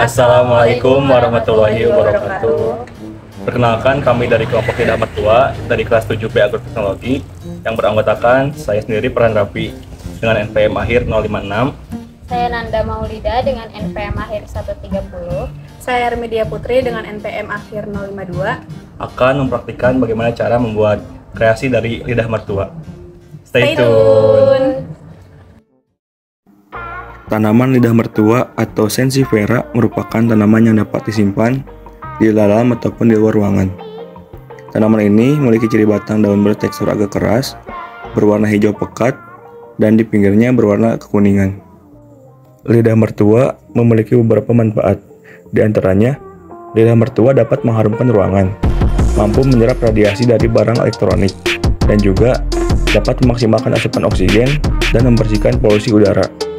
Assalamualaikum warahmatullahi wabarakatuh. Perkenalkan kami dari kelompok Lidah Mertua dari kelas 7B Agroteknologi yang beranggotakan saya sendiri Peran Rapi dengan NPM akhir 056 Saya Nanda Maulida dengan NPM akhir 130. Saya Armedia Putri dengan NPM akhir 052. akan mempraktikkan bagaimana cara membuat kreasi dari lidah mertua. Stay, Stay tune. tune. Tanaman lidah mertua atau sensifera merupakan tanaman yang dapat disimpan di dalam ataupun di luar ruangan. Tanaman ini memiliki ciri batang daun bertekstur agak keras, berwarna hijau pekat, dan di pinggirnya berwarna kekuningan. Lidah mertua memiliki beberapa manfaat, di antaranya lidah mertua dapat mengharumkan ruangan, mampu menyerap radiasi dari barang elektronik, dan juga dapat memaksimalkan asupan oksigen dan membersihkan polusi udara.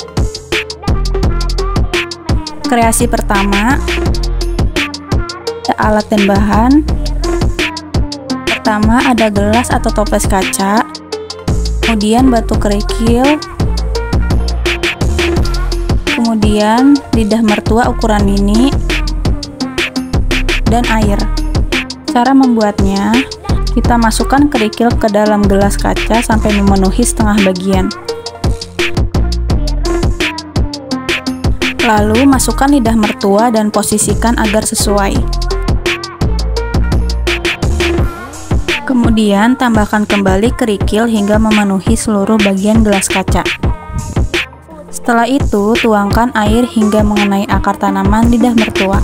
Kreasi pertama ada alat dan bahan. Pertama ada gelas atau toples kaca, kemudian batu kerikil, kemudian lidah mertua ukuran mini, dan air. Cara membuatnya, kita masukkan kerikil ke dalam gelas kaca sampai memenuhi setengah bagian. Lalu masukkan lidah mertua dan posisikan agar sesuai. Kemudian tambahkan kembali kerikil hingga memenuhi seluruh bagian gelas kaca. Setelah itu, tuangkan air hingga mengenai akar tanaman lidah mertua.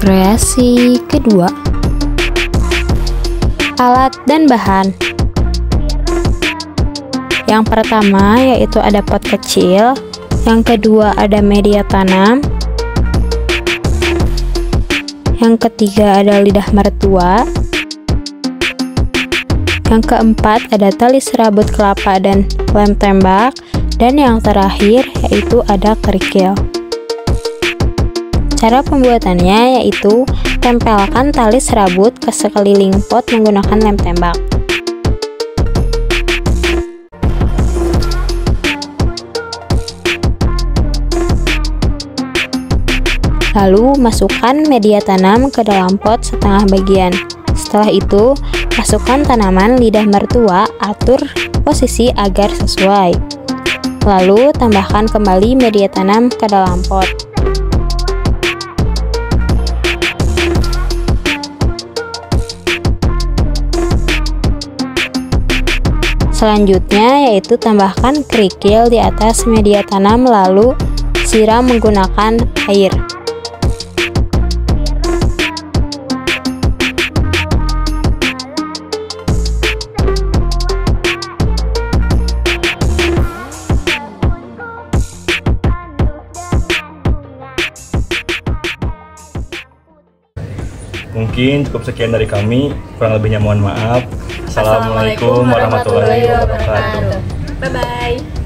Kreasi kedua. Alat dan bahan. Yang pertama yaitu ada pot kecil, yang kedua ada media tanam, yang ketiga ada lidah mertua, yang keempat ada tali serabut kelapa dan lem tembak, dan yang terakhir yaitu ada kerikil. Cara pembuatannya yaitu tempelkan tali serabut ke sekeliling pot menggunakan lem tembak. Lalu masukkan media tanam ke dalam pot setengah bagian. Setelah itu, masukkan tanaman lidah mertua, atur posisi agar sesuai. Lalu tambahkan kembali media tanam ke dalam pot. Selanjutnya yaitu tambahkan kerikil di atas media tanam lalu siram menggunakan air. Mungkin cukup sekian dari kami, kurang lebihnya mohon maaf. Assalamualaikum warahmatullahi wabarakatuh. Bye bye.